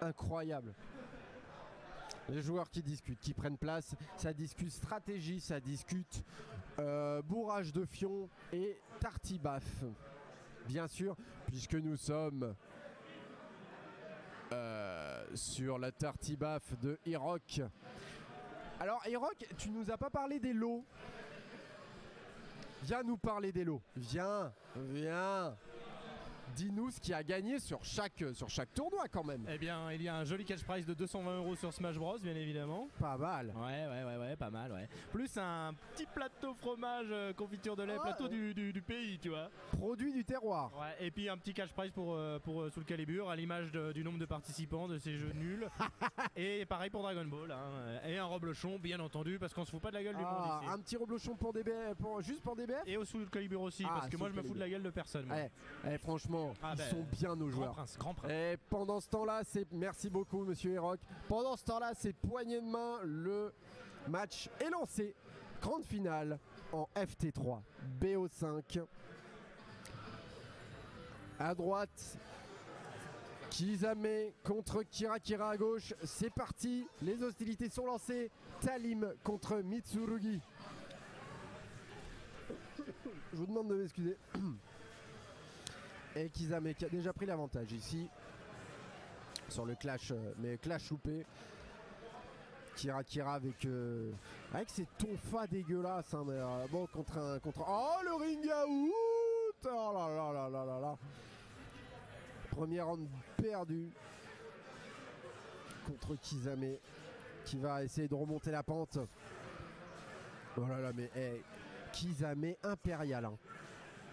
incroyable. Les joueurs qui discutent, qui prennent place, ça discute stratégie, ça discute euh, bourrage de fion et tartibaf. Bien sûr, puisque nous sommes euh, sur la tartibaf de Hirok. Alors Hirok, tu nous as pas parlé des lots. Viens nous parler des lots. Viens, viens. Dis-nous ce qui a gagné sur chaque, sur chaque tournoi quand même. Eh bien, il y a un joli cash prize de 220 euros sur Smash Bros, bien évidemment. Pas mal. Ouais, ouais, ouais, ouais, pas mal, ouais. Plus un petit plateau fromage, euh, confiture de lait, Ah, plateau ouais. du, du- du pays, tu vois. Produit du terroir. Ouais, et puis un petit cash prize pour, euh, pour euh, Soul Calibur, à l'image de- du nombre de participants de ces jeux nuls. et pareil pour Dragon Ball. hein. Et un reblochon, bien entendu, parce qu'on se fout pas de la gueule du monde Ah, ici. un petit reblochon pour DBF, pour, juste pour DBF Et au Soul Calibur aussi, Ah, parce que moi je me fous de la gueule de personne. moi. Eh, eh, franchement, Ah, ils ben, sont bien nos Grand joueurs. prince, grand prince. Et pendant ce temps-là, c'est merci beaucoup Monsieur Hirok. Pendant ce temps-là, c'est poignée de main. Le match est lancé. Grande finale en FT3 BO5. À droite, Kizame contre Kirakira à gauche. C'est parti. Les hostilités sont lancées. Talim contre Mitsurugi. Je vous demande de m'excuser. Et Kizame qui a déjà pris l'avantage ici sur le clash, euh, mais clash loupé. Kira Kira avec, euh, avec ses tonfas dégueulasses. hein, euh, bon, contre. Contre... Oh, le ring out Oh là là là là là là Premier round perdu contre Kizame qui va essayer de remonter la pente. Oh là là, mais Kizame impérial. hein.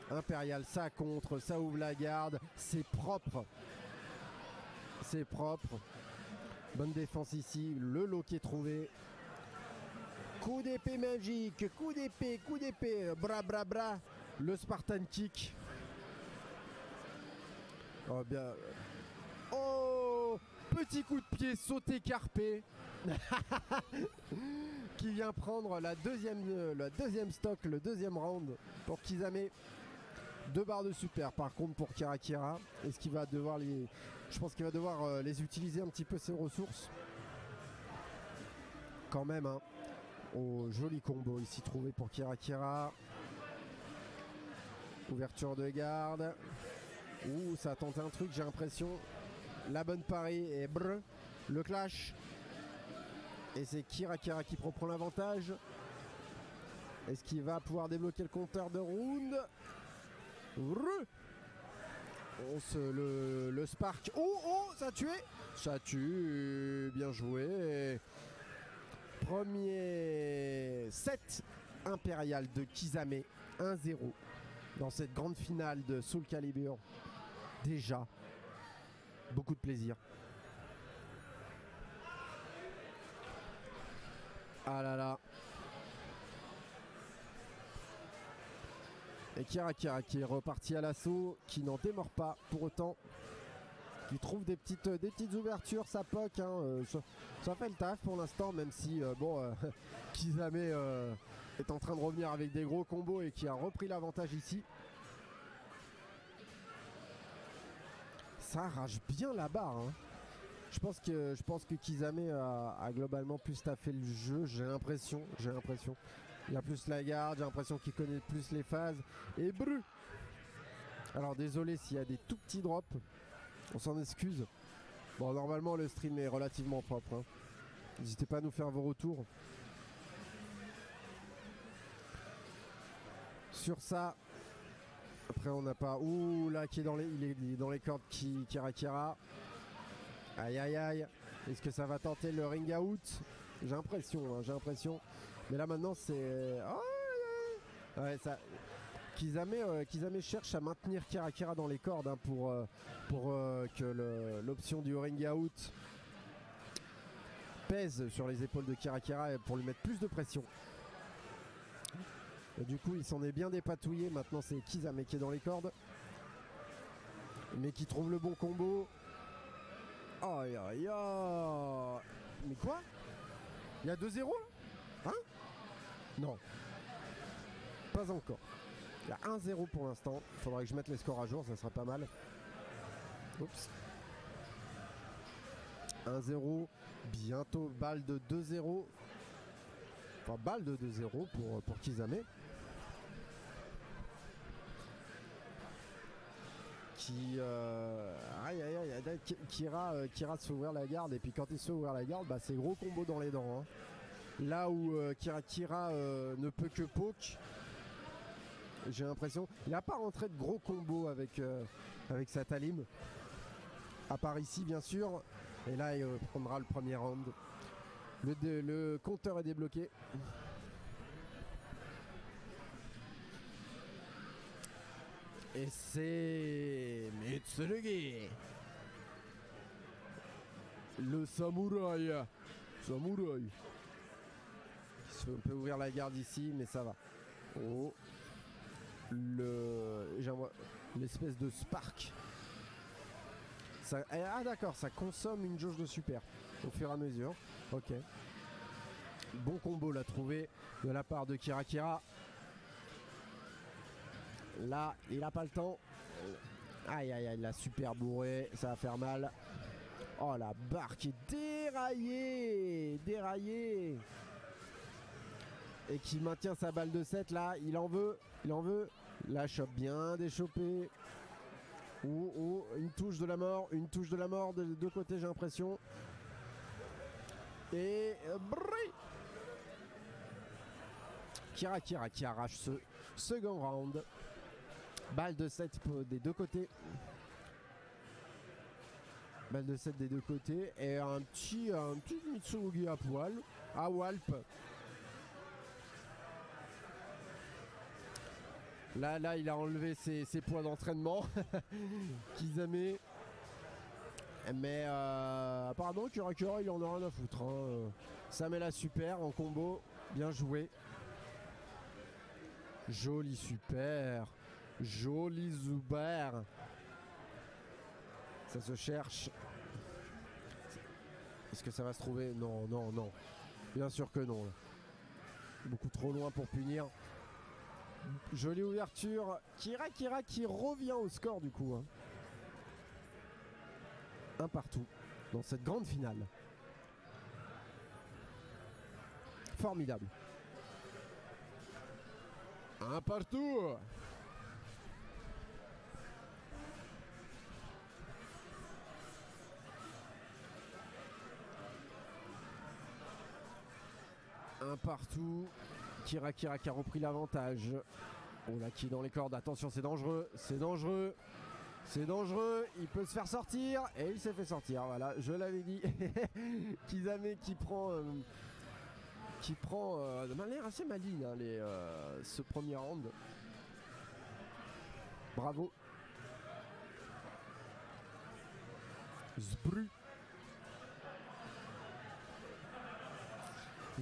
Impérial, ça contre, ça ouvre la garde, c'est propre. C'est propre. Bonne défense ici, le lot qui est trouvé. Coup d'épée magique, coup d'épée, coup d'épée, bra bra bra. Le Spartan kick. Oh bien. Oh Petit coup de pied sauté carpé. qui vient prendre la deuxième, euh, la deuxième stock, le deuxième round pour Kizame. Deux barres de super par contre pour Kirakira. Est-ce qu'il va devoir euh, les utiliser un petit peu ses ressources? Quand même, hein. Oh, joli combo ici trouvé pour Kirakira. Ouverture de garde. Ouh, ça a tenté un truc, j'ai l'impression. La bonne pari et brr. Le clash. Et c'est Kirakira qui reprend l'avantage. Est-ce qu'il va pouvoir débloquer le compteur de round? On se le, le spark. Oh oh ça a tué Ça tue. Bien joué. Premier set impérial de Kizame 1-0 dans cette grande finale de Soul Calibur. Déjà, beaucoup de plaisir. Ah là là. Et Kira qui est reparti à l'assaut, qui n'en démord pas pour autant. Qui trouve des petites, des petites ouvertures, ça poque. hein, euh, ça, fait le taf pour l'instant, même si euh, bon, euh, Kizame est en train de revenir avec des gros combos et qui a repris l'avantage ici. Ça arrache bien la barre. hein. Je pense que je pense que Kizame a, a globalement plus taffé le jeu. J'ai l'impression, j'ai l'impression. Il a plus la garde, j'ai l'impression qu'il connaît plus les phases. Et bru. Alors désolé s'il y a des tout petits drops. On s'en excuse. Bon, normalement le stream est relativement propre. hein. N'hésitez pas à nous faire vos retours. Sur ça. Après on n'a pas. Ouh là qui est dans les. Il est, dans les cordes qui Kira Kira. Aïe aïe aïe. Est-ce que ça va tenter le ring out? J'ai l'impression, hein, j'ai l'impression. Mais là maintenant c'est. Oh, ouais, euh, Kizame cherche à maintenir Kirakira dans les cordes hein, pour, euh, pour euh, que l'option du ring out pèse sur les épaules de Kirakira et pour lui mettre plus de pression. Du coup, il s'en est bien dépatouillé. Maintenant, c'est Kizame qui est dans les cordes. Mais qui trouve le bon combo. Aïe aïe aïe. Mais quoi? Il y a 2-0 là? Hein? Non. Pas encore. Il y a 1-0 pour l'instant. Faudrait que je mette les scores à jour, ça serait pas mal. Oups. 1-0. Bientôt balle de 2-0. Enfin, balle de 2-0 pour, pour Kizame. Qui. euh, aïe aïe aïe, aïe, Ki- Kira, euh, Kira se fait ouvrir la garde. Et puis quand il se ouvrir la garde, bah, c'est gros combo dans les dents. hein. Là où euh, Kira Kira euh, ne peut que poke. J'ai l'impression. Il n'a pas rentré de gros combos avec, euh, avec sa Talim. À part ici, bien sûr. Et là, il prendra le premier round. Le compteur est débloqué. Et c'est Mitsurugi. Le samouraï. Samouraï. On peut ouvrir la garde ici, mais ça va. Oh. Le. L'espèce de spark. Ça- ah d'accord, ça consomme une jauge de super au fur et à mesure. Ok. Bon combo l'a trouvé de la part de Kira Kira. Là, il a pas le temps. Aïe aïe aïe, la super bourré, ça va faire mal. Oh la barre qui est déraillée Déraillée Et qui maintient sa balle de 7 là, il en veut, il en veut. La chope bien déchopée. Oh, oh, une touche de la mort, une touche de la mort des deux côtés, j'ai l'impression. Et. euh, brrr. Kira Kira qui arrache ce second round. Balle de 7 pour- des deux côtés. Balle de 7 des deux côtés. Et un petit, un petit à poil. À Walp. Là, là, il a enlevé ses, ses poids d'entraînement. Kizame. Mais euh, apparemment, Kurakura, il en a rien à foutre. hein. Ça met la super en combo. Bien joué. Joli super. Joli Zuber. Ça se cherche. Est-ce que ça va se trouver? Non, non, non. Bien sûr que non. Beaucoup trop loin pour punir. Jolie ouverture. Kira Kira qui revient au score du coup. hein. Un partout dans cette grande finale. Formidable. Un partout. Un partout. Kira Kira qui a repris l'avantage. Oh là, qui est dans les cordes. Attention, c'est dangereux. C'est dangereux. C'est dangereux. Il peut se faire sortir. Et il s'est fait sortir. Voilà, je l'avais dit. Kizame qui prend. euh, qui prend euh, de manière assez maligne hein, les, euh, ce premier round. Bravo. Zbru.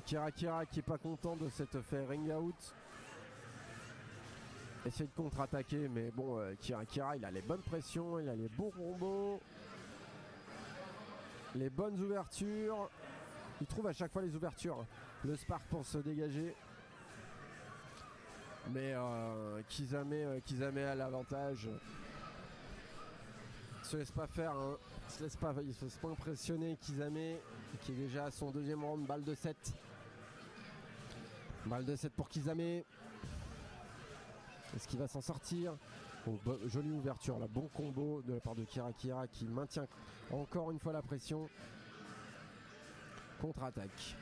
Kira Kira qui est pas content de cette fairing out. Essaye de contre-attaquer, mais bon, euh, Kira Kira, il a les bonnes pressions, il a les bons combos, les bonnes ouvertures. Il trouve à chaque fois les ouvertures. Le spark pour se dégager. Mais euh, Kizame, euh, Kizame a l'avantage. Se laisse pas faire, hein. se laisse pas, il se laisse pas impressionner. Kizame qui est déjà à son deuxième round, balle de 7. Balle de 7 pour Kizame. Est-ce qu'il va s'en sortir Jolie ouverture, là. bon combo de la part de Kira Kira qui maintient encore une fois la pression. Contre-attaque.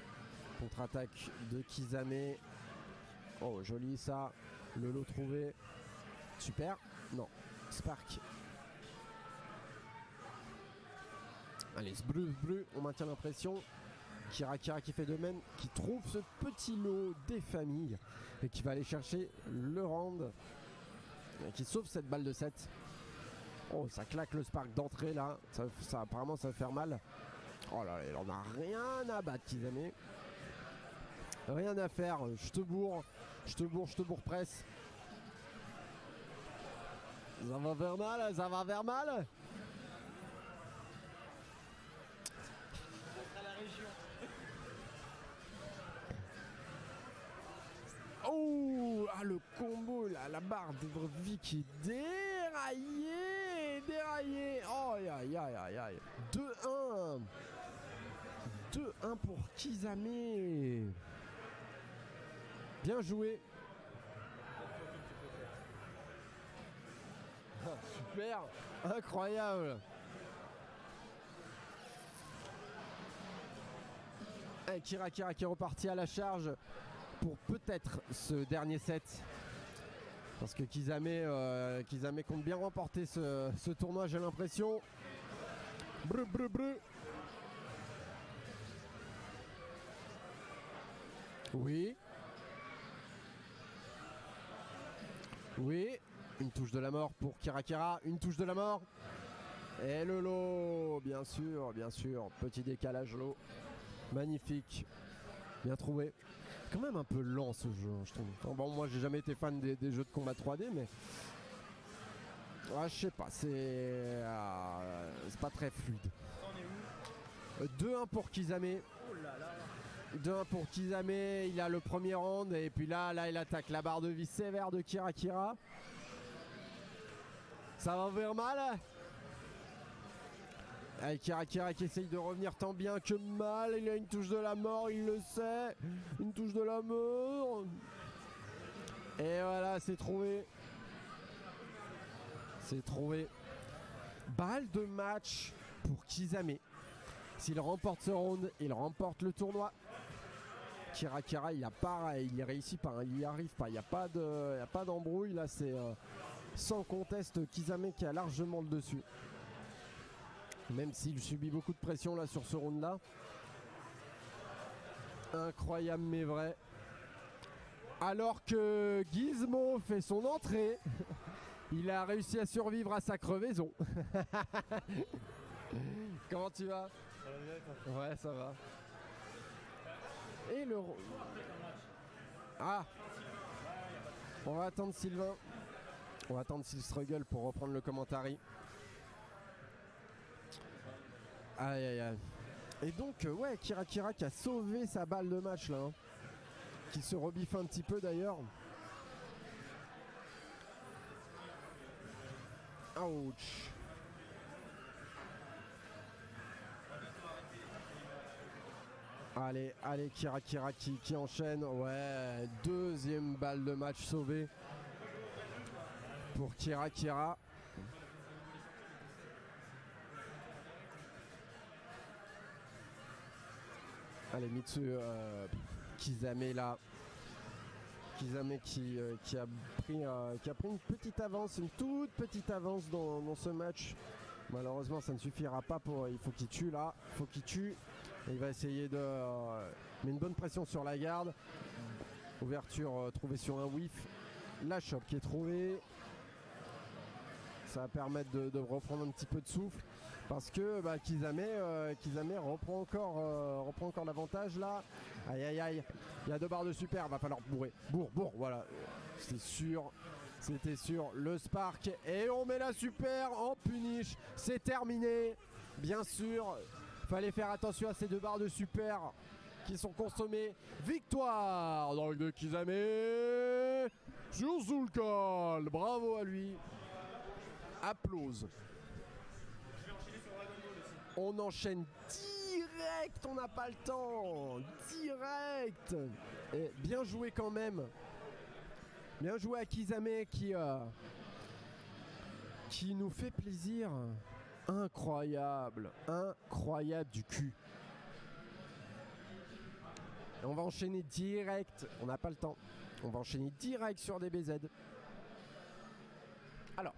Contre-attaque de Kizame. Oh, joli ça. Le lot trouvé. Super. Non. Spark. Allez, bleu, bleu. On maintient l'impression. Kira Kira qui fait de même, qui trouve ce petit lot des familles et qui va aller chercher le round. Et qui sauve cette balle de 7. Oh, ça claque le spark d'entrée là. Ça, apparemment, ça va faire mal. Oh là là, il en rien à battre, Kizame. Rien à faire. Je te bourre. Je te bourre, je te bourre presse. Ça va faire mal, ça va faire mal. Oh ah, le combo là, la barre de vie qui est déraillée, déraillée. Oh aïe aïe aïe aïe aïe. 2-1. 1 pour Kizame. Bien joué. Super, incroyable. Et Kira Kira qui est reparti à la charge pour peut-être ce dernier set. Parce que Kizame, euh, Kizame compte bien remporter ce, tournoi, j'ai l'impression. Oui. Oui. Une touche de la mort pour Kira Kira. Une touche de la mort. Et le lot, bien sûr, bien sûr. Petit décalage lot. Magnifique. Bien trouvé. Quand même un peu lent ce jeu, hein, je trouve. Bon, moi j'ai jamais été fan des, jeux de combat 3D, mais. Ouais, je sais pas, c'est. euh, c'est pas très fluide. Euh, 2-1 pour Kizame. 2-1 pour Kizame, il a le premier round et puis là, là il attaque la barre de vie sévère de Kira Kira. Ça va vers mal? Allez, Kira Kira qui essaye de revenir tant bien que mal. Il a une touche de la mort, il le sait. Une touche de la mort. Et voilà, c'est trouvé. C'est trouvé. Balle de match pour Kizame. S'il remporte ce round, il remporte le tournoi. Kira Kira, il a pas, il y réussit pas, hein, il y arrive pas. Il n'y a pas de, d'embrouille là. C'est euh, sans conteste Kizame qui a largement le dessus. Même s'il subit beaucoup de pression là sur ce round là. Incroyable mais vrai. Alors que Gizmo fait son entrée, il a réussi à survivre à sa crevaison. Comment tu vas? Ouais, ça va. Et le. Ah On va attendre Sylvain. On va attendre s'il struggle pour reprendre le commentary. Aïe aïe aïe. Et donc, euh, ouais, Kira Kira qui a sauvé sa balle de match là. hein. Qui se rebiffe un petit peu d'ailleurs. Ouch. Allez, allez, Kira Kira qui, qui enchaîne. Ouais, deuxième balle de match sauvée pour Kira Kira. Allez, Mitsu euh, Kizame là. Kizame qui, euh, qui, a pris, euh, qui a pris une petite avance, une toute petite avance dans, ce match. Malheureusement, ça ne suffira pas pour. Il faut qu'il tue là. Il faut qu'il tue. Il va essayer de. euh, met une bonne pression sur la garde. Ouverture trouvée sur un whiff. La chope qui est trouvée. Ça va permettre de reprendre un petit peu de souffle. Parce que bah, Kizame, euh, Kizame reprend encore, euh, reprend encore l'avantage là. Aïe aïe aïe. Il y a deux barres de super. Va falloir bourrer. Bourre, bourre. Voilà. C'est sûr. C'était sûr. Le spark. Et on met la super en punish. C'est terminé. Bien sûr. Fallait faire attention à ces deux barres de super qui sont consommées. Victoire de Kizame sur Zulkal. Bravo à lui. Applause. On enchaîne direct, on n'a pas le temps. Direct. Et bien joué quand même. Bien joué à Kizame qui, euh, qui nous fait plaisir. Incroyable, incroyable du cul. Et on va enchaîner direct, on n'a pas le temps. On va enchaîner direct sur des BZ. Alors,